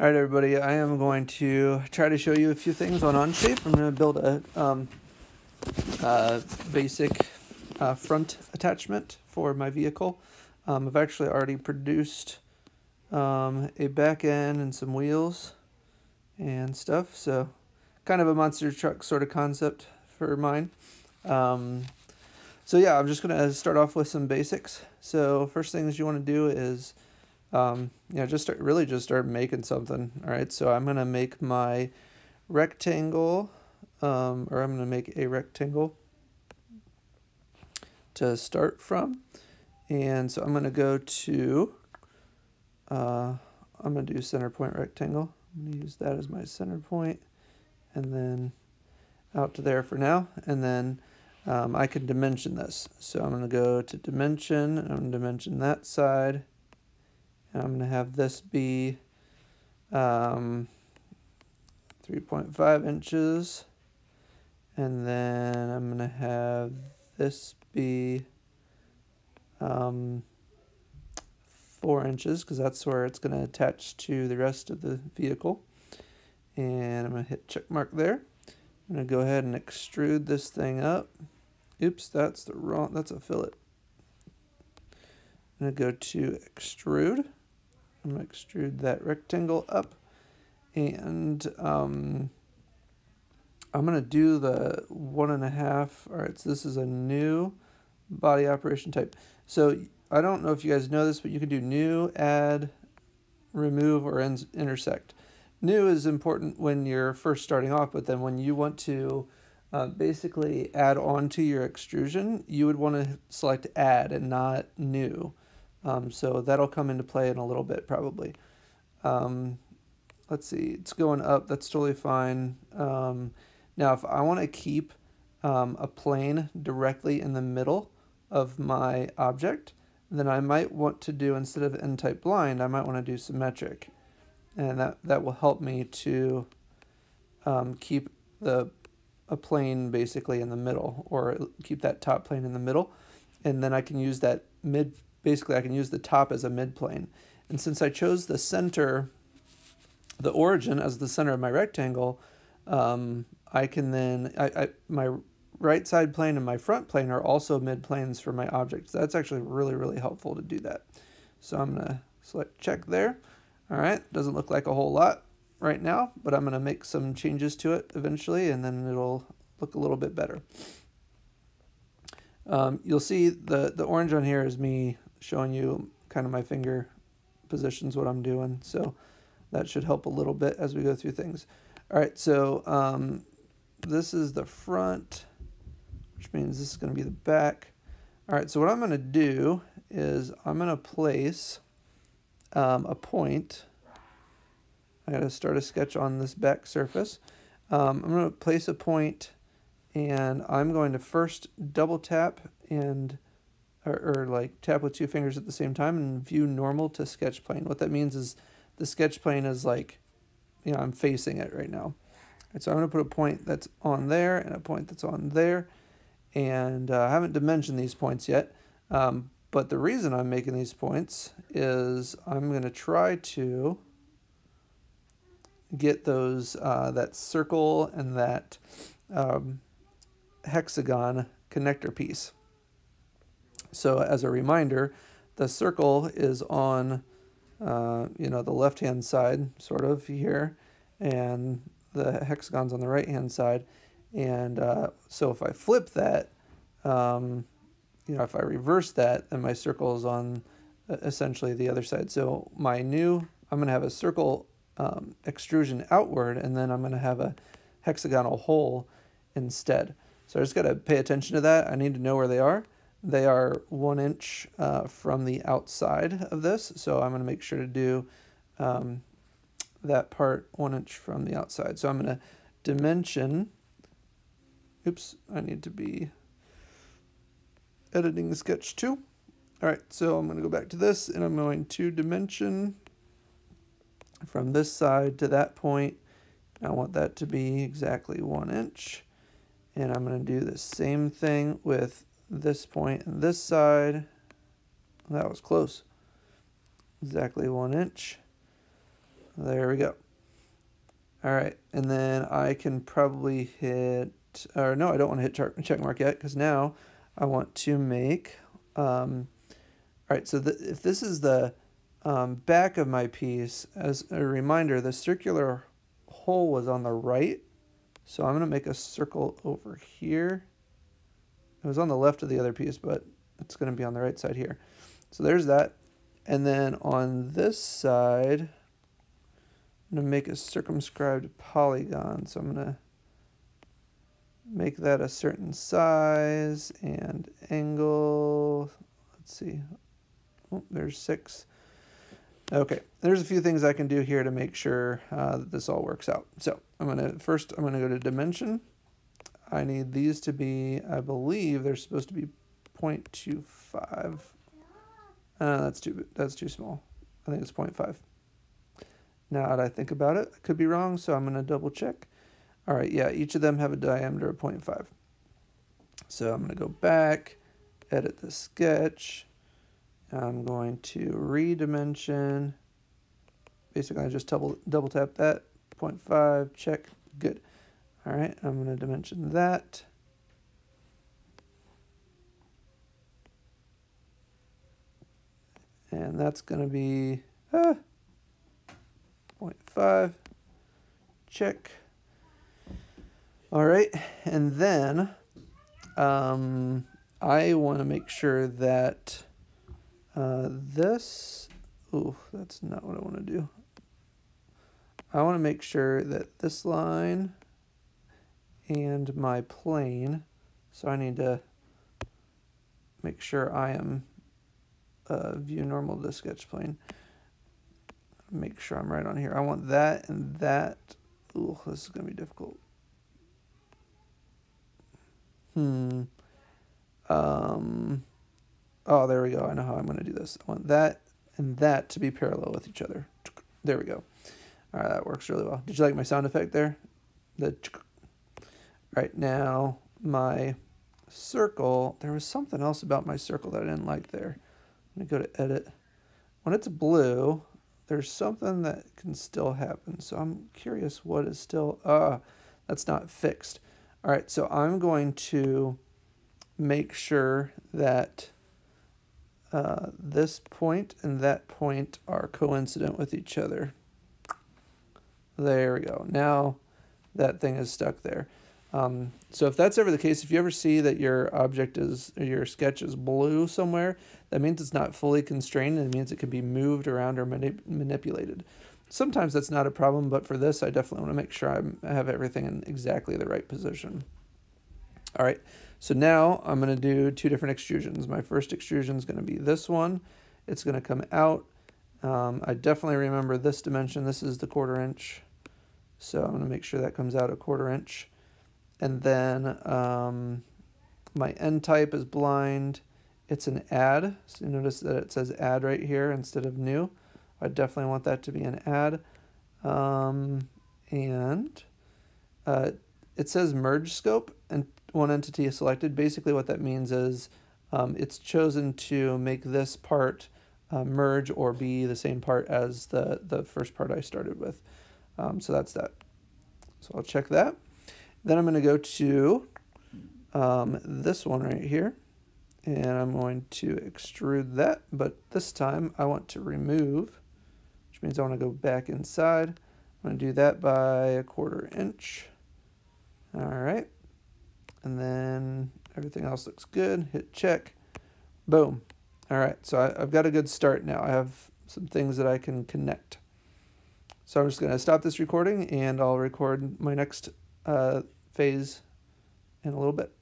All right, everybody, I am going to try to show you a few things on Onshape. I'm going to build a um, uh, basic uh, front attachment for my vehicle. Um, I've actually already produced um, a back end and some wheels and stuff, so kind of a monster truck sort of concept for mine. Um, so yeah, I'm just going to start off with some basics. So first things you want to do is um, yeah, just start, really just start making something. All right, so I'm gonna make my rectangle, um, or I'm gonna make a rectangle to start from. And so I'm gonna go to, uh, I'm gonna do center point rectangle. I'm gonna use that as my center point and then out to there for now. And then um, I can dimension this. So I'm gonna go to dimension, I'm gonna dimension that side and I'm going to have this be um, 3.5 inches. And then I'm going to have this be um, 4 inches because that's where it's going to attach to the rest of the vehicle. And I'm going to hit check mark there. I'm going to go ahead and extrude this thing up. Oops, that's the wrong, that's a fillet. I'm going to go to extrude. I'm going to extrude that rectangle up and um, I'm going to do the one and a half. All right, so this is a new body operation type. So I don't know if you guys know this, but you can do new, add, remove, or intersect. New is important when you're first starting off, but then when you want to uh, basically add on to your extrusion, you would want to select add and not new. Um, so that'll come into play in a little bit probably. Um, let's see, it's going up, that's totally fine. Um, now if I want to keep um, a plane directly in the middle of my object, then I might want to do, instead of end type blind, I might want to do symmetric. And that, that will help me to um, keep the a plane basically in the middle, or keep that top plane in the middle. And then I can use that mid basically I can use the top as a midplane. And since I chose the center, the origin as the center of my rectangle, um, I can then, I, I, my right side plane and my front plane are also midplanes for my object. So that's actually really, really helpful to do that. So I'm to select check there. All right, doesn't look like a whole lot right now, but I'm going to make some changes to it eventually, and then it'll look a little bit better. Um, you'll see the, the orange on here is me showing you kind of my finger positions, what I'm doing. So that should help a little bit as we go through things. All right, so um, this is the front, which means this is going to be the back. All right, so what I'm going to do is I'm going to place um, a point. I got to start a sketch on this back surface. Um, I'm going to place a point and I'm going to first double tap and or, or like tap with two fingers at the same time and view normal to sketch plane. What that means is the sketch plane is like, you know, I'm facing it right now. And so I'm going to put a point that's on there and a point that's on there. And uh, I haven't dimensioned these points yet. Um, but the reason I'm making these points is I'm going to try to get those, uh, that circle and that um, hexagon connector piece. So as a reminder, the circle is on, uh, you know, the left-hand side, sort of here, and the hexagon's on the right-hand side. And uh, so if I flip that, um, you know, if I reverse that, then my circle is on uh, essentially the other side. So my new, I'm going to have a circle um, extrusion outward, and then I'm going to have a hexagonal hole instead. So I just got to pay attention to that. I need to know where they are. They are one inch uh, from the outside of this, so I'm going to make sure to do um, that part one inch from the outside. So I'm going to dimension, oops, I need to be editing the sketch too. All right, so I'm going to go back to this and I'm going to dimension from this side to that point. I want that to be exactly one inch. And I'm going to do the same thing with this point this side. That was close. Exactly one inch. There we go. All right, and then I can probably hit, or no, I don't want to hit check mark yet because now I want to make, um, all right, so the, if this is the um, back of my piece, as a reminder, the circular hole was on the right, so I'm going to make a circle over here. It was on the left of the other piece, but it's going to be on the right side here. So there's that. And then on this side, I'm going to make a circumscribed polygon. So I'm going to make that a certain size and angle. Let's see. Oh, there's six. Okay, there's a few things I can do here to make sure uh, that this all works out. So I'm going to, first I'm going to go to dimension. I need these to be, I believe they're supposed to be 0.25. Uh, that's too, that's too small. I think it's 0.5. Now that I think about it, I could be wrong, so I'm going to double check. All right, yeah, each of them have a diameter of 0.5. So I'm going to go back, edit the sketch. I'm going to redimension. Basically, I just double, double tap that, 0.5, check, good. All right, I'm going to dimension that. And that's going to be ah, 0.5. Check. All right, and then um, I want to make sure that uh, this, oh, that's not what I want to do. I want to make sure that this line and my plane, so I need to make sure I am uh, view normal to the sketch plane. Make sure I'm right on here. I want that and that. Ooh, this is going to be difficult. Hmm. Um, oh, there we go. I know how I'm going to do this. I want that and that to be parallel with each other. There we go. All right, that works really well. Did you like my sound effect there? The right now, my circle, there was something else about my circle that I didn't like there. Let me go to edit. When it's blue, there's something that can still happen. So I'm curious what is still, uh, that's not fixed. All right, so I'm going to make sure that uh, this point and that point are coincident with each other. There we go. Now that thing is stuck there. Um, so if that's ever the case, if you ever see that your object is, your sketch is blue somewhere, that means it's not fully constrained and it means it can be moved around or manip manipulated. Sometimes that's not a problem, but for this, I definitely want to make sure I'm, I have everything in exactly the right position. All right, so now I'm going to do two different extrusions. My first extrusion is going to be this one. It's going to come out. Um, I definitely remember this dimension. This is the quarter inch. So I'm going to make sure that comes out a quarter inch. And then um, my end type is blind. It's an add. So you notice that it says add right here instead of new. I definitely want that to be an add. Um, and uh, it says merge scope and one entity is selected. Basically what that means is um, it's chosen to make this part uh, merge or be the same part as the, the first part I started with. Um, so that's that. So I'll check that. Then I'm going to go to um, this one right here. And I'm going to extrude that. But this time I want to remove, which means I want to go back inside. I'm going to do that by a quarter inch. All right. And then everything else looks good. Hit check. Boom. All right. So I, I've got a good start now. I have some things that I can connect. So I'm just going to stop this recording and I'll record my next uh, phase in a little bit.